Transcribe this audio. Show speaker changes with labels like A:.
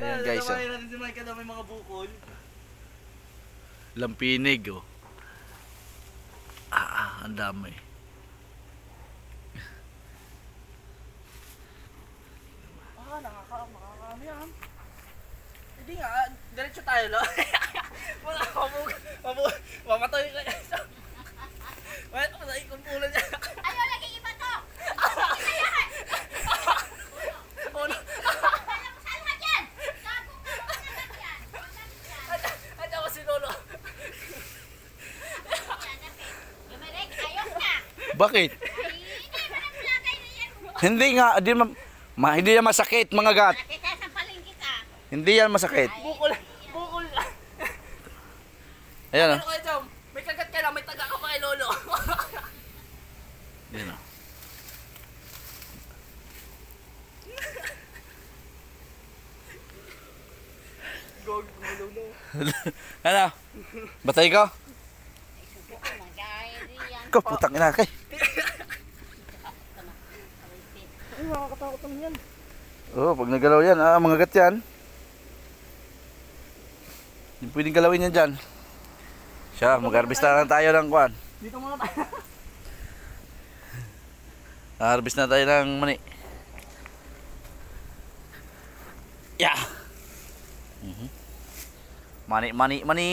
A: Ayan guys, oh.
B: natin si Michael na may mga bukol.
A: Lampinig, oh. Ah, ah, ang dami.
B: Ah, nakaka makakami yan. Hindi nga, diretso tayo lo.
A: Bakit?
C: Hindi
A: nga, di ma, ma hindi yan masakit mga gat. Hindi yan masakit.
B: Bukol, bukol.
A: Ayan,
B: Ano
A: oh.
B: kayo, Jom? May kagat ka na, may taga ka pa kay Lolo.
A: Ayan, oh.
B: Gog, Lolo.
A: ano? Batay ko? Ko, putang ina kay.
B: Ay, makakatakot naman yan.
A: Oo, oh, pag nagalaw yan, ah, mga gat yan. Hindi pwedeng galawin yan dyan. Siya, mag-harvest na lang tayo ng kwan.
B: Dito muna tayo.
A: Harvest na tayo ng mani. Yeah. Mhm. Mani, mani, mani.